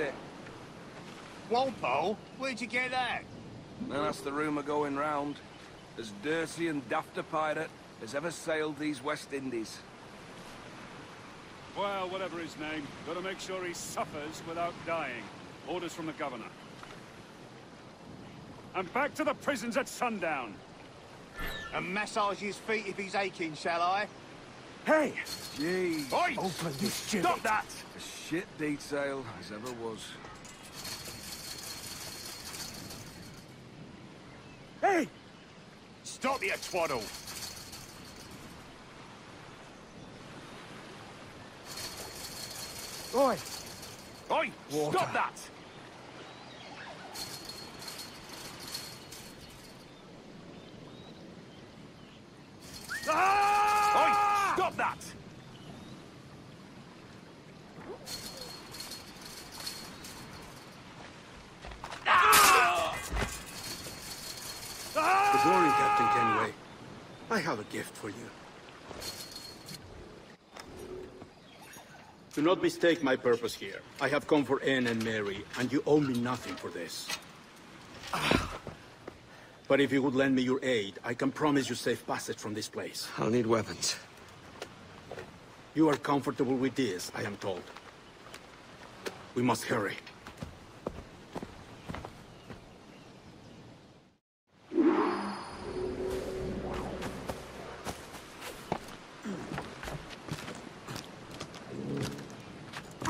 it. Walpole? Where'd you get that? And that's the rumour going round. As dirty and daft a pirate as ever sailed these West Indies. Well, whatever his name, gotta make sure he suffers without dying. Orders from the governor. And back to the prisons at sundown. And massage his feet if he's aching, shall I? Hey! Gee! Oi! Open this Stop that! A shit detail as ever was. Hey! Stop your twaddle! Oi! Oi! Water. Stop that! Ah! Oi! Stop that! Good morning, Captain Kenway. I have a gift for you. Do not mistake my purpose here. I have come for Anne and Mary, and you owe me nothing for this. But if you would lend me your aid, I can promise you safe passage from this place. I'll need weapons. You are comfortable with this, I am told. We must hurry.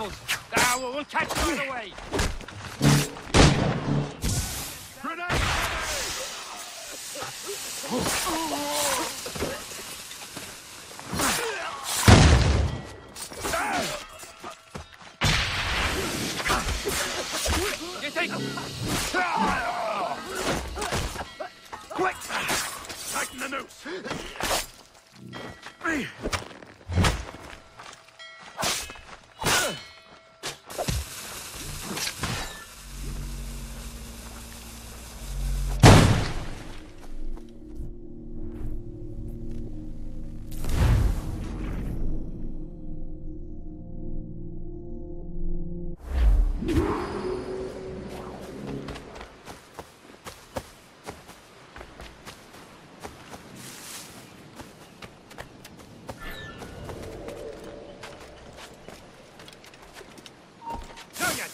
rifles? Ah, we'll, we'll catch them on the way. You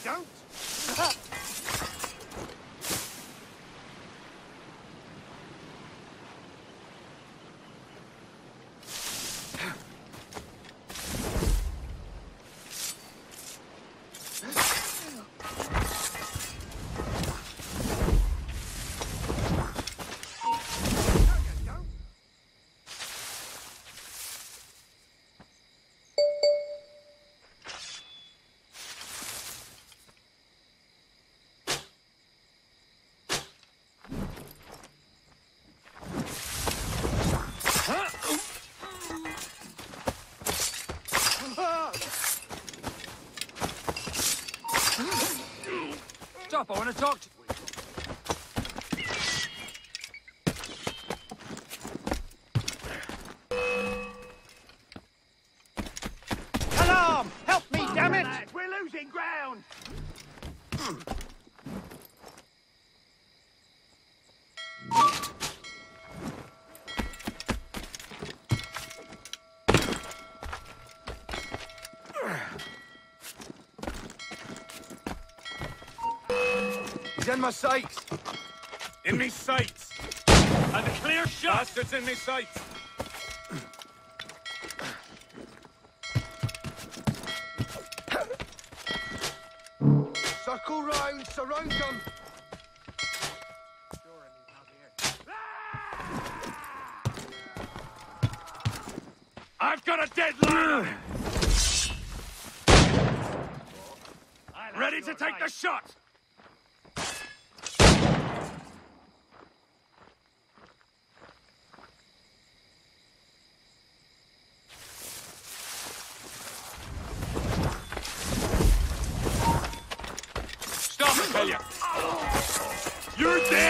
don't! Stop, I want to talk to He's in my sights. In me sights! And a clear shot! Bastards in me sights! Circle round, surround them. I've got a dead line! Ready to take the shot! Stop it, tell ya! You're dead!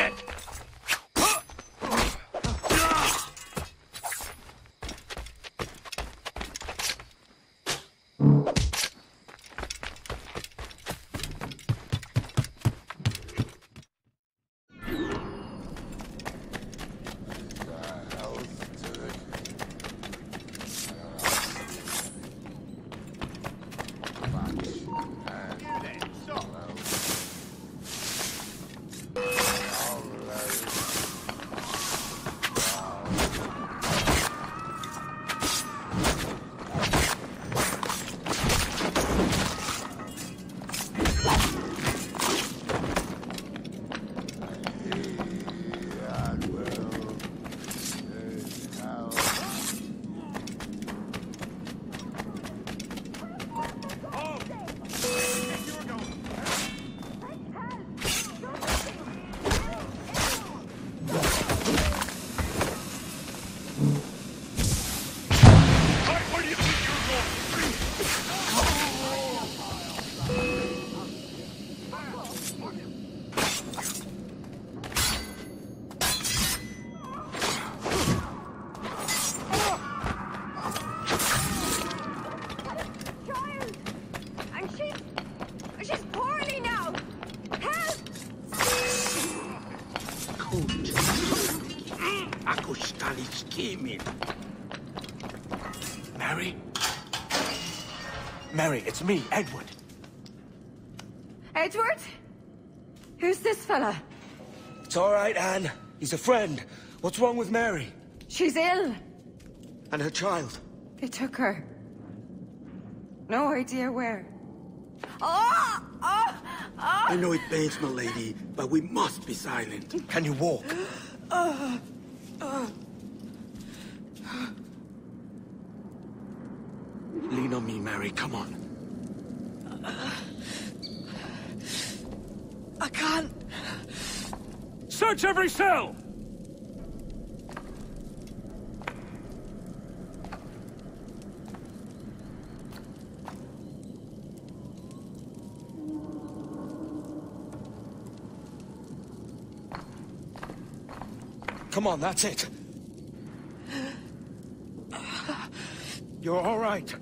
Mary, it's me, Edward. Edward? Who's this fella? It's all right, Anne. He's a friend. What's wrong with Mary? She's ill. And her child? They took her. No idea where. Oh! Oh! Oh! I know it pains, my lady, but we must be silent. Can you walk? Oh, oh. Lean on me, Mary. Come on. I can't. Search every cell! Come on, that's it. You're all right.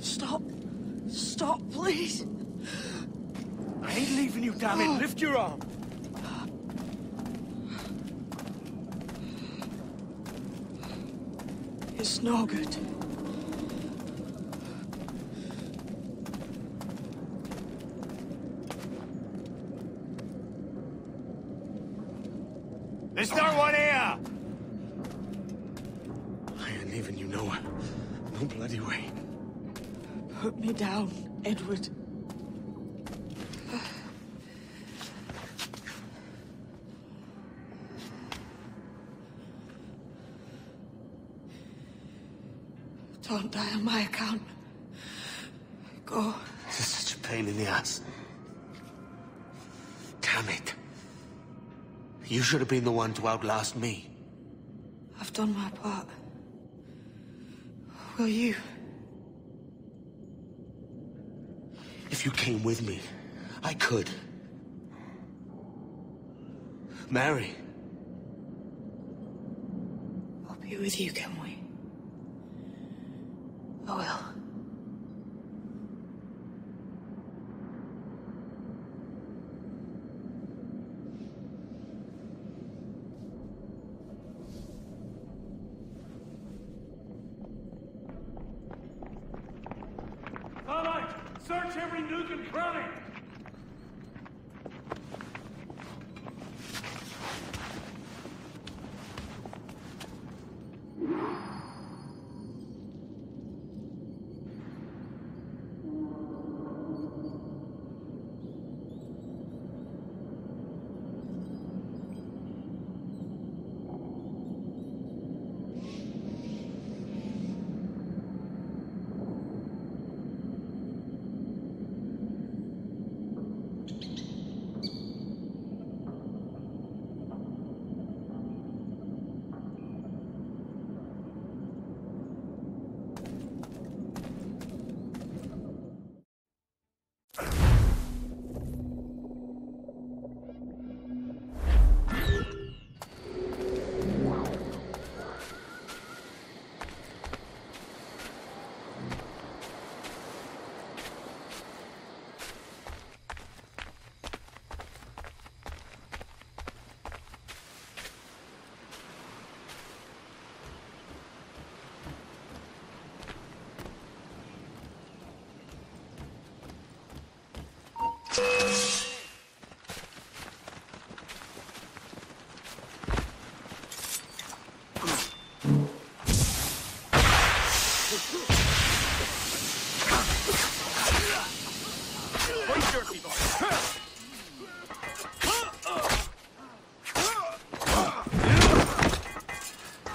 Stop. Stop, please. I ain't leaving you, damn it. Oh. Lift your arm. It's no good. There's no one here! I ain't leaving you nowhere. No bloody way. Put me down, Edward. Don't die on my account. Go. This is such a pain in the ass. Damn it. You should have been the one to outlast me. I've done my part. Will you? If you came with me, I could. Mary, I'll be with you, can we? I will. Search every nook and cranny!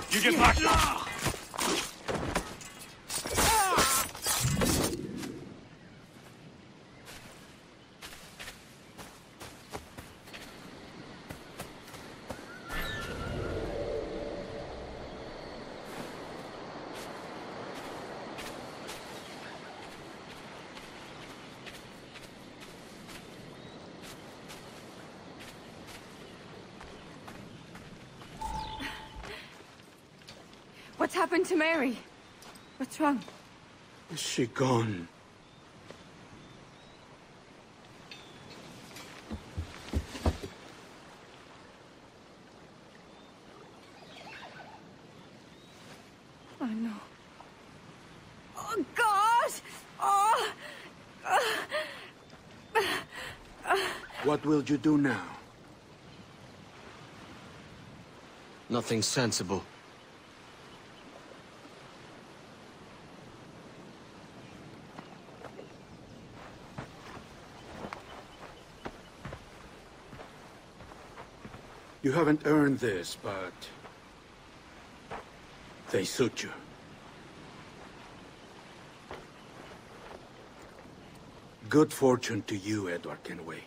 You get back! What's happened to Mary? What's wrong? Is she gone? Oh no. Oh God! Oh! What will you do now? Nothing sensible. You haven't earned this, but... They suit you. Good fortune to you, Edward Kenway.